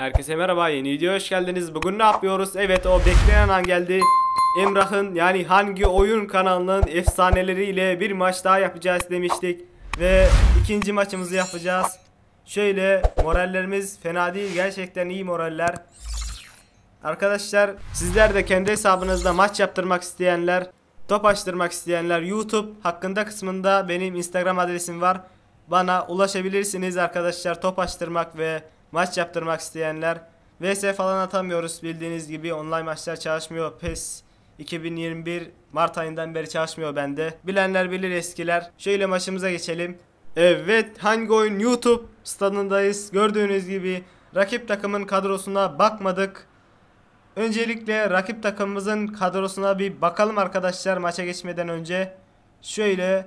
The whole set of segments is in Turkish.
Herkese merhaba yeni videoya hoş geldiniz. Bugün ne yapıyoruz? Evet o beklenen an geldi. Emrah'ın yani hangi oyun kanalının efsaneleriyle bir maç daha yapacağız demiştik. Ve ikinci maçımızı yapacağız. Şöyle morallerimiz fena değil gerçekten iyi moraller. Arkadaşlar sizler de kendi hesabınızda maç yaptırmak isteyenler, top açtırmak isteyenler YouTube hakkında kısmında benim Instagram adresim var. Bana ulaşabilirsiniz arkadaşlar top açtırmak ve maç yaptırmak isteyenler. VS falan atamıyoruz bildiğiniz gibi online maçlar çalışmıyor. PES 2021 Mart ayından beri çalışmıyor bende. Bilenler bilir eskiler. Şöyle maçımıza geçelim. Evet hangi oyun YouTube stadındayız. Gördüğünüz gibi rakip takımın kadrosuna bakmadık. Öncelikle rakip takımımızın kadrosuna bir bakalım arkadaşlar maça geçmeden önce. Şöyle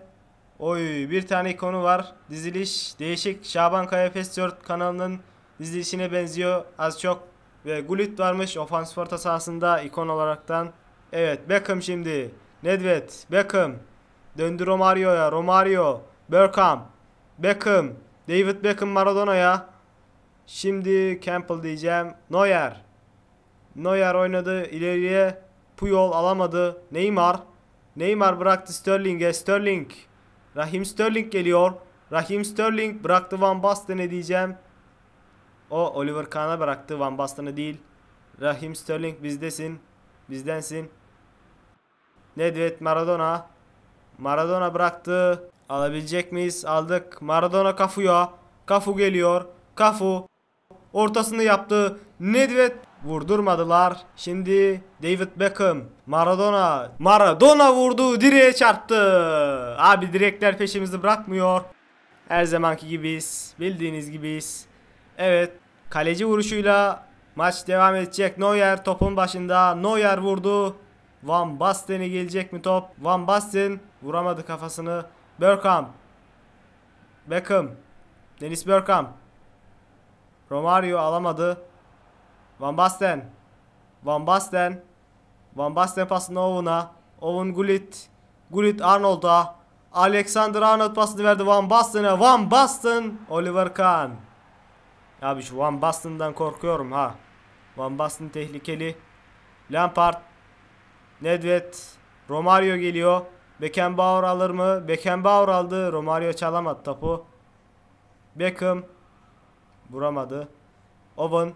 oy bir tane ikonu var. Diziliş değişik. Şaban Kaya Fest 4 kanalının dizilişine benziyor az çok. Ve Gullit varmış ofans orta sahasında ikon olaraktan. Evet Beckham şimdi. Nedved, Beckham. Döndü Romario'ya. Romario, Bergkamp, Beckham, David Beckham Maradona'ya. Şimdi Campbell diyeceğim. Neuer. Neuer oynadı ileriye. Puyol alamadı. Neymar. Neymar bıraktı Sterling'e. Sterling. Rahim Sterling geliyor. Rahim Sterling bıraktı Van Basten'e diyeceğim. O Oliver Kahn'a bıraktı Van Basten'ı değil. Rahim Sterling bizdesin. Bizdensin. Nedved Maradona. Maradona bıraktı. Alabilecek miyiz? Aldık. Maradona Kafu'ya. Kafu geliyor. Kafu. Ortasını yaptı. Nedved vurdurmadılar. Şimdi David Beckham, Maradona, Maradona vurdu, direğe çarptı. Abi direkler peşimizi bırakmıyor. Her zamanki gibiyiz. Bildiğiniz gibiyiz. Evet, kaleci vuruşuyla maç devam edecek. Neuer topun başında. Neuer vurdu. Van Basten'e gelecek mi top? Van Basten vuramadı kafasını. Bergkamp. Beckham. Dennis Bergkamp. Romario alamadı. Van Basten. Van Basten. Van Basten pasını Owen'a. Owen Gullit. Gullit Arnold'a. Alexander Arnold pasını verdi Van Basten'e. Van Basten. Oliver Kahn. Abi şu Van Basten'dan korkuyorum ha. Van Basten tehlikeli. Lampard. Nedved. Romario geliyor. Beckenbauer alır mı? Beckenbauer aldı. Romario çalamadı topu. Beckham. Vuramadı. Owen.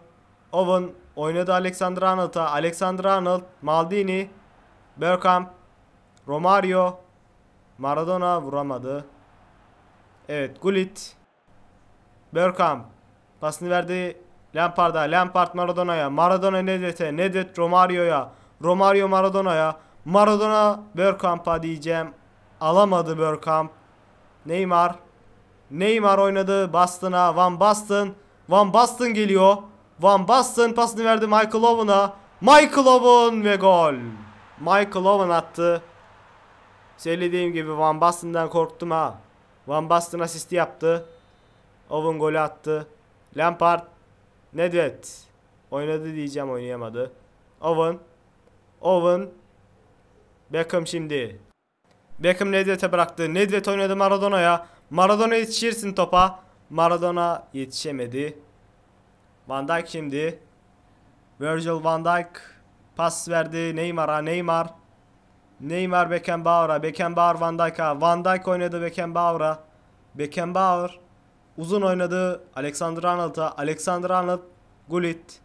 Owen oynadı Alexander Arnold'a. Alexander Arnold, Maldini, Bergkamp, Romario, Maradona vuramadı. Evet, Gullit, Bergkamp pasını verdi Lampard'a. Lampard Maradona'ya. Maradona Nedved'e. Nedved Romario'ya. Romario Maradona'ya. Maradona Bergkamp'a diyeceğim. Alamadı Bergkamp. Neymar. Neymar oynadı Boston'a. Van Basten. Van Basten geliyor. Van Basten pasını verdi Michael Owen'a. Michael Owen ve gol. Michael Owen attı. Söylediğim gibi Van Basten'dan korktum ha. Van Basten asisti yaptı. Owen golü attı. Lampard. Nedved. Oynadı diyeceğim oynayamadı. Owen. Owen. Beckham şimdi. Beckham Nedved'e bıraktı. Nedved oynadı Maradona'ya. Maradona yetişirsin topa. Maradona yetişemedi. Van Dijk şimdi. Virgil van Dijk pas verdi Neymar'a. Neymar. Neymar Beckenbauer'a. Beckenbauer Van Dijk'a. Van Dijk oynadı Beckenbauer'a. Beckenbauer uzun oynadı Alexander Arnold'a. Alexander Arnold Gullit.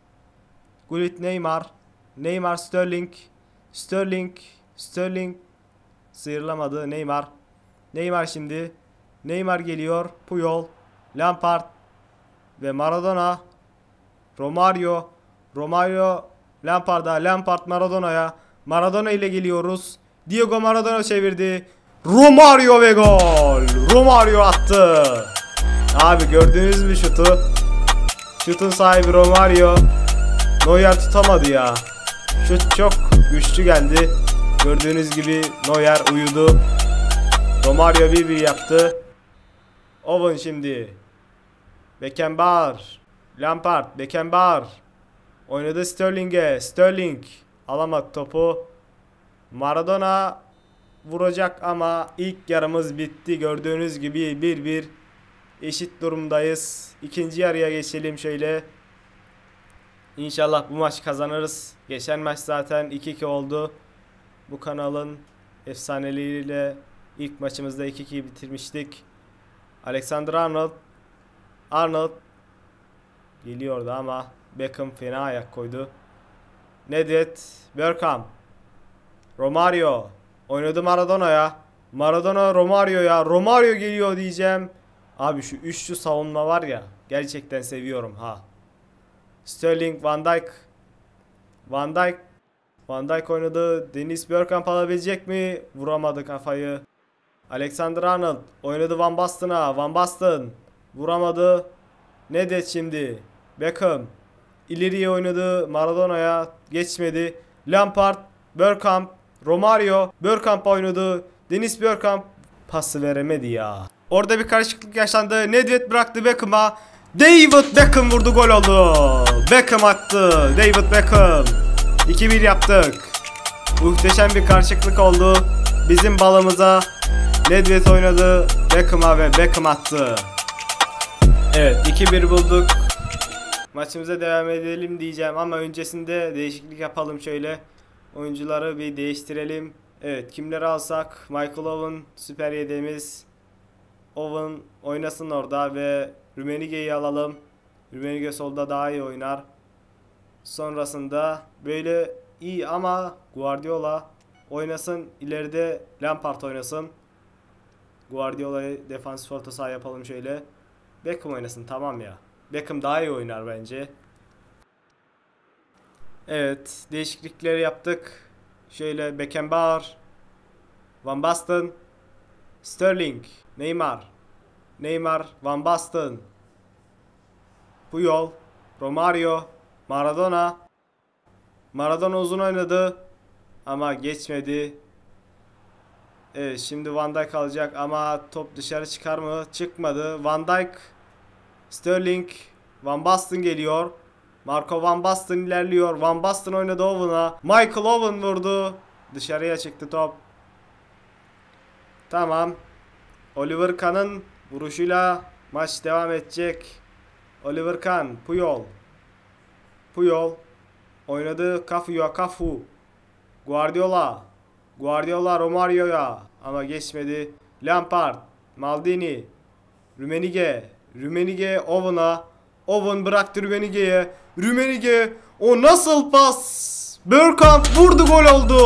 Gullit Neymar. Neymar Sterling. Sterling. Sterling sıyrılamadı Neymar. Neymar şimdi. Neymar geliyor. Puyol. Lampard ve Maradona. Romario. Romario Lampard'a. Lampard Maradona'ya. Maradona ile geliyoruz. Diego Maradona çevirdi. Romario ve gol. Romario attı. Abi gördünüz mü şutu? Şutun sahibi Romario. Neuer tutamadı ya. Şut çok güçlü geldi. Gördüğünüz gibi Neuer uyudu. Romario 1-1 yaptı. Owen şimdi. Beckenbauer. Lampard. Beckenbauer. Oynadı Sterling'e. Sterling. Alamadı topu. Maradona vuracak ama ilk yarımız bitti. Gördüğünüz gibi 1-1 eşit durumdayız. İkinci yarıya geçelim şöyle. İnşallah bu maç kazanırız. Geçen maç zaten 2-2 oldu. Bu kanalın efsaneleriyle ilk maçımızda 2-2 bitirmiştik. Alexander Arnold Arnold geliyordu ama Beckham fena ayak koydu. Nedved Bergkamp Romario oynadı Maradona'ya. Maradona Romario'ya. Romario geliyor diyeceğim. Abi şu üçlü savunma var ya gerçekten seviyorum ha. Sterling Van Dijk Van Dijk Van Dijk oynadı. Dennis Bergkamp alabilecek mi? Vuramadı kafayı. Alexander Arnold oynadı Van Basten'a. Van Basten vuramadı. Ne de şimdi? Beckham ileriye oynadı. Maradona'ya geçmedi. Lampard, Bergkamp, Romario, Bergkamp oynadı. Dennis Bergkamp pası veremedi ya. Orada bir karışıklık yaşandı. Nedved bıraktı Beckham'a. David Beckham vurdu gol oldu. Beckham attı. David Beckham. 2-1 yaptık. Muhteşem bir karışıklık oldu. Bizim balımıza Nedved oynadı. Beckham'a ve Beckham attı. Evet 2-1 bulduk. Maçımıza devam edelim diyeceğim ama öncesinde değişiklik yapalım şöyle. Oyuncuları bir değiştirelim. Evet kimleri alsak? Michael Owen süper yedeğimiz. Owen oynasın orada ve Rumenige'yi alalım. Rumenige solda daha iyi oynar. Sonrasında böyle iyi ama Guardiola oynasın. ileride Lampard oynasın. Guardiola'yı defansif orta saha yapalım şöyle. Beckham oynasın tamam ya. Beckham daha iyi oynar bence. Evet, değişiklikleri yaptık. Şöyle Beckenbauer, Van Basten, Sterling, Neymar, Neymar, Van Basten, Puyol, Romario, Maradona. Maradona uzun oynadı ama geçmedi. Evet şimdi Van Dijk alacak ama top dışarı çıkar mı? Çıkmadı. Van Dijk, Sterling, Van Basten geliyor. Marco Van Basten ilerliyor. Van Basten oynadı Owen'a. Michael Owen vurdu. Dışarıya çıktı top. Tamam. Oliver Kahn'ın vuruşuyla maç devam edecek. Oliver Kahn, Puyol. Puyol. Oynadı Cafu'ya Cafu. Guardiola. Guardiola Romario'ya ama geçmedi. Lampard, Maldini, Rumenige, Rumenige Owen'a. Owen bıraktı Rumenige'ye. Rumenige o nasıl pas? Bergkamp vurdu gol oldu.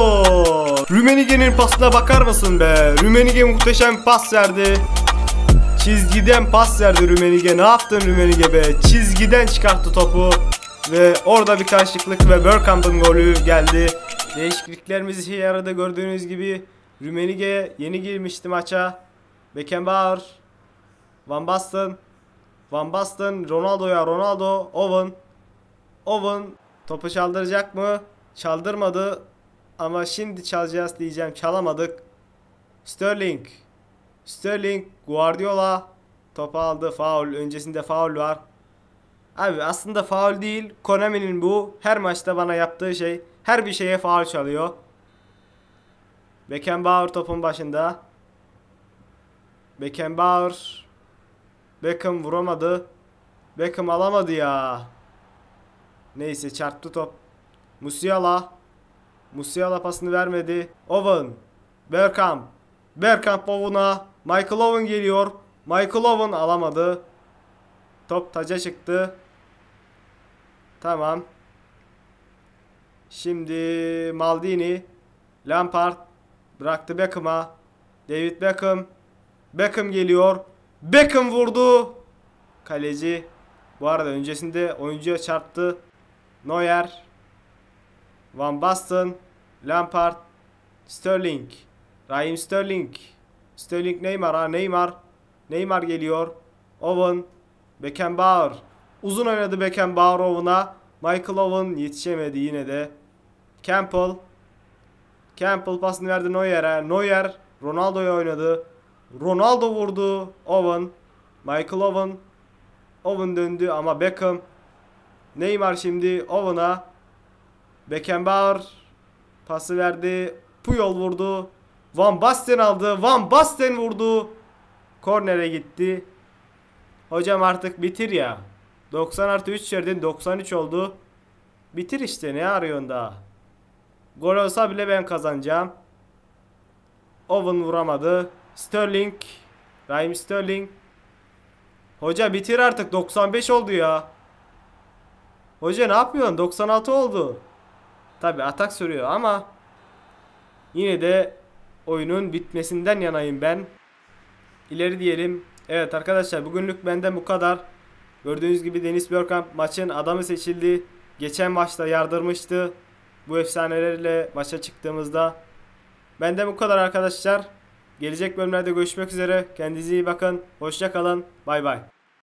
Rumenige'nin pasına bakar mısın be? Rumenige muhteşem pas verdi. Çizgiden pas verdi Rumenige. Ne yaptın Rumenige be? Çizgiden çıkarttı topu. Ve orada bir karışıklık ve Bergkamp'ın golü geldi. Değişikliklerimiz işe yaradı gördüğünüz gibi. Rumenige yeni girmişti maça. Beckenbauer, Van Basten, Van Basten, Ronaldo'ya Ronaldo, Owen. Owen topu çaldıracak mı? Çaldırmadı. Ama şimdi çalacağız diyeceğim. Çalamadık. Sterling. Sterling, Guardiola topu aldı. Faul. Öncesinde faul var. Abi aslında faul değil. Konami'nin bu her maçta bana yaptığı şey. Her bir şeye faul çalıyor. Beckenbauer topun başında. Beckenbauer Beckham vuramadı. Beckham alamadı ya. Neyse çarptı top. Musiala. Musiala pasını vermedi. Owen. Bergkamp. Bergkamp Owen'a. Michael Owen geliyor. Michael Owen alamadı. Top taca çıktı. Tamam. Şimdi Maldini. Lampard. Bıraktı Beckham'a. David Beckham. Beckham geliyor. Beckham vurdu. Kaleci. Bu arada öncesinde oyuncuya çarptı. Neuer. Van Basten. Lampard. Sterling. Raheem Sterling. Sterling Neymar ha Neymar. Neymar geliyor. Owen. Beckenbauer. Uzun oynadı Beckenbauer Owen'a. Michael Owen yetişemedi yine de. Campbell. Campbell pasını verdi Neuer'e. Neuer Ronaldo'ya oynadı. Ronaldo vurdu. Owen. Michael Owen. Owen döndü ama Beckham. Neymar şimdi Owen'a. Beckenbauer pası verdi. Puyol vurdu. Van Basten aldı. Van Basten vurdu. Kornere gitti. Hocam artık bitir ya. 90 artı 3 verdin 93 oldu. Bitir işte ne arıyorsun daha? Gol olsa bile ben kazanacağım. Owen vuramadı. Sterling. Raheem Sterling. Hoca bitir artık 95 oldu ya. Hoca ne yapıyorsun? 96 oldu. Tabi atak sürüyor ama yine de oyunun bitmesinden yanayım ben. İleri diyelim. Evet arkadaşlar bugünlük benden bu kadar. Gördüğünüz gibi Deniz Bergkamp maçın adamı seçildi. Geçen maçta yardırmıştı. Bu efsanelerle maça çıktığımızda. Benden bu kadar arkadaşlar. Gelecek bölümlerde görüşmek üzere. Kendinize iyi bakın. Hoşça kalın. Bay bay.